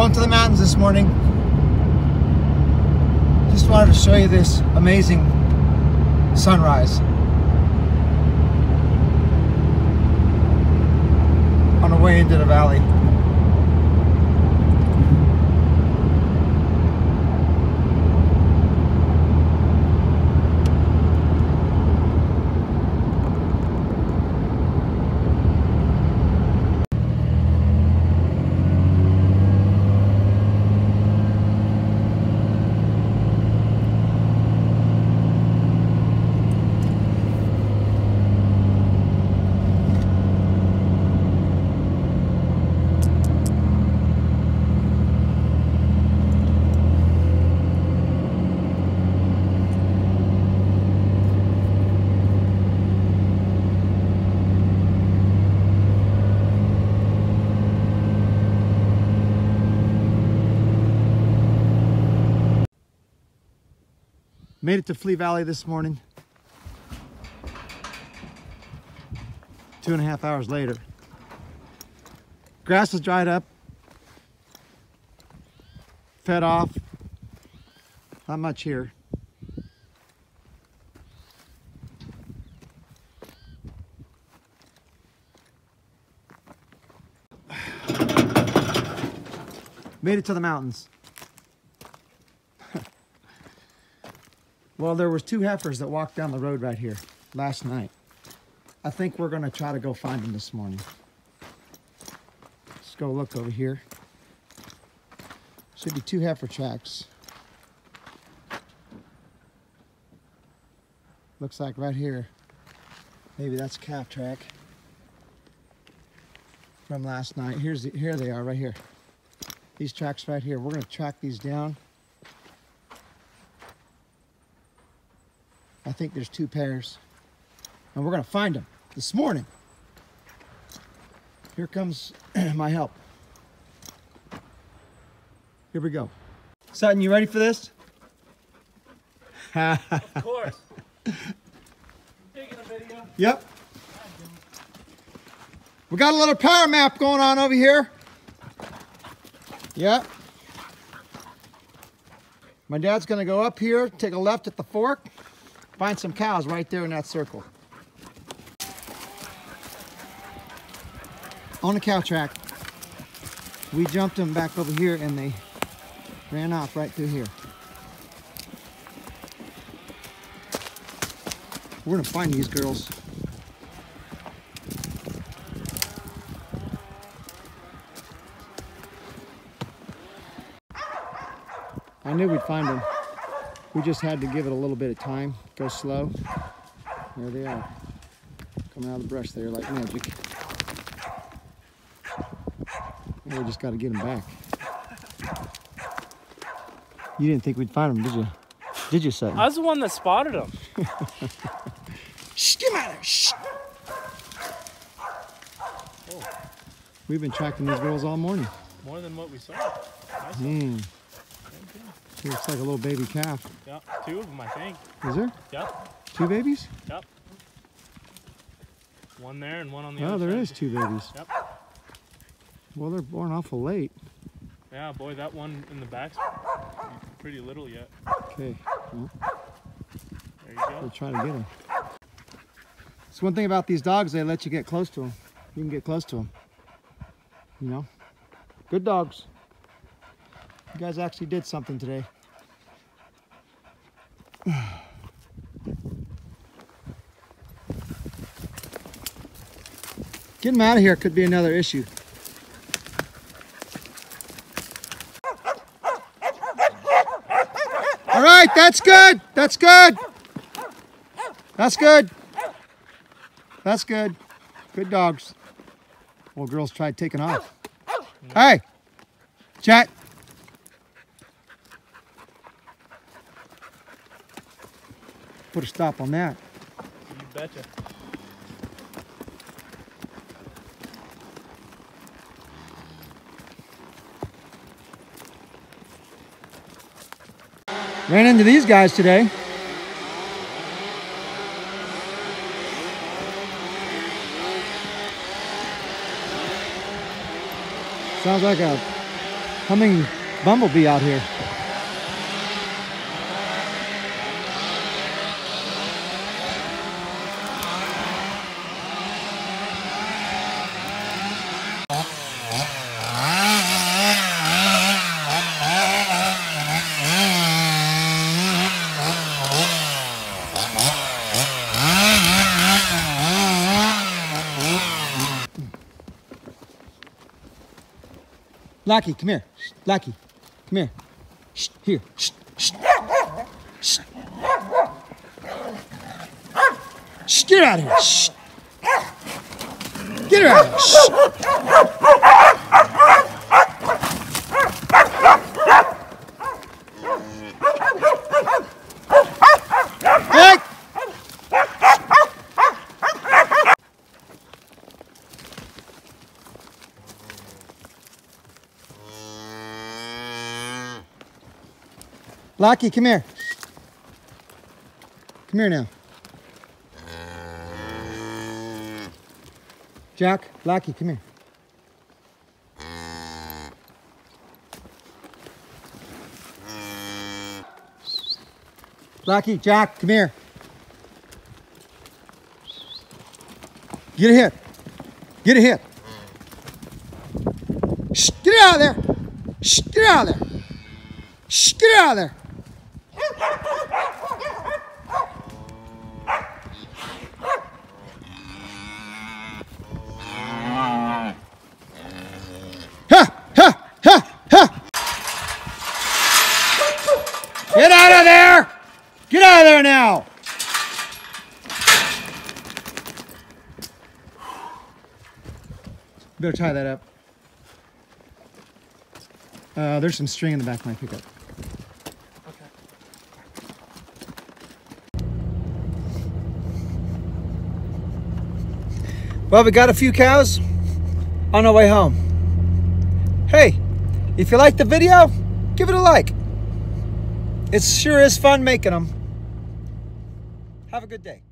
Going to the mountains this morning. Just wanted to show you this amazing sunrise. On the way into the valley. Made it to Flea Valley this morning. Two and a half hours later. Grass is dried up. Fed off. Not much here. Made it to the mountains. Well, there was two heifers that walked down the road right here last night. I think we're gonna try to go find them this morning. Let's go look over here. Should be two heifer tracks. Looks like right here. Maybe that's calf track from last night. Here's the, here they are right here. These tracks right here. We're gonna track these down. I think there's two pairs. And we're gonna find them this morning. Here comes my help. Here we go. Sutton, you ready for this? Of course. Taking a video. Yep. We got a little power map going on over here. Yep. My dad's gonna go up here, take a left at the fork, find some cows right there in that circle. On the cow track. We jumped them back over here and they ran off right through here. We're gonna find these girls. I knew we'd find them. We just had to give it a little bit of time, go slow. There they are, coming out of the brush there like magic. Now we just got to get them back. You didn't think we'd find them, did you? Did you, Sutton? I was the one that spotted them. Shh, get out of there. Shh. Oh. We've been tracking these girls all morning. More than what we saw. I saw. Looks like a little baby calf. Yep. Two of them, I think. Is there Yep. two babies? Yep. One there and one on the Oh, other there side. is two babies. Yep. Well, they're born awful late. Yeah, boy, that one in the back's pretty little yet. Okay, well, There you go. we'll try to get him. It's one thing about these dogs; they let you get close to them. You can get close to them. You know, good dogs. You guys actually did something today. Getting them out of here could be another issue. All right, that's good. That's good. That's good. That's good. Good dogs. Well, girls tried taking off. Hey, chat. Put a stop on that. You betcha. Ran into these guys today. Sounds like a humming bumblebee out here. Lucky, come here. Shh, Lucky, come here. Shh, here. Shh, shh. Shh. Shh, get out of here. Shh. Get her out of here. Shh. Hey! Lucky, come here. Come here now. Jack, Lucky, come here. Lucky, Jack, come here. Get a hit. Get a hit. Shh, get out of there. Shh, get out of there. Shh, get out of there. Ha, ha, ha, ha. Get out of there. Get out of there now. Better tie that up. Uh, there's some string in the back of my pickup. Well, we got a few cows on our way home. Hey, if you like the video, give it a like. It sure is fun making them. Have a good day.